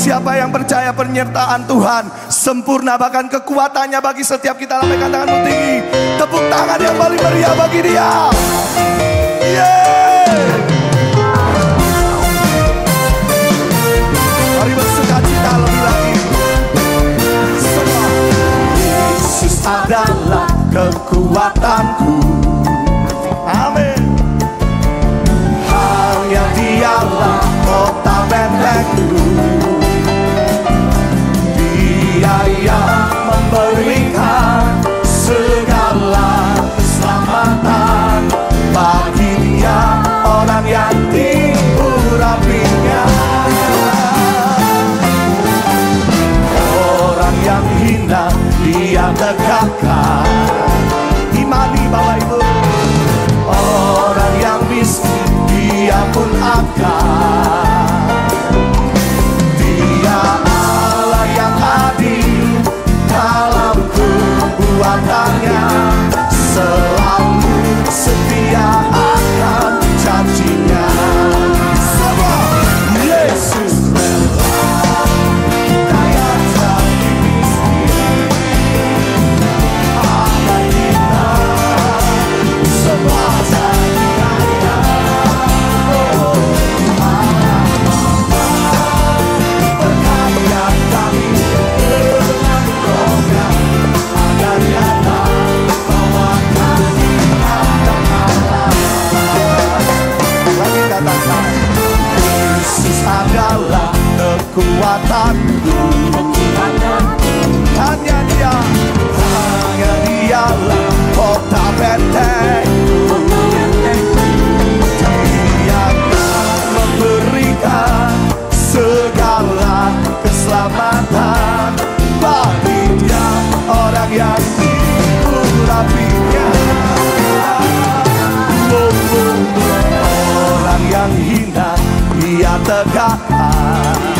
Siapa yang percaya penyertaan Tuhan sempurna bahkan kekuatannya bagi setiap kita lambaikan tanganmu tinggi. Tepuk tangan yang paling meriah bagi dia. Mari bersuka lebih lagi. Yesus adalah kekuatanku. Amin. God. Yesus adalah kekuatanku. Hanya dia. of God.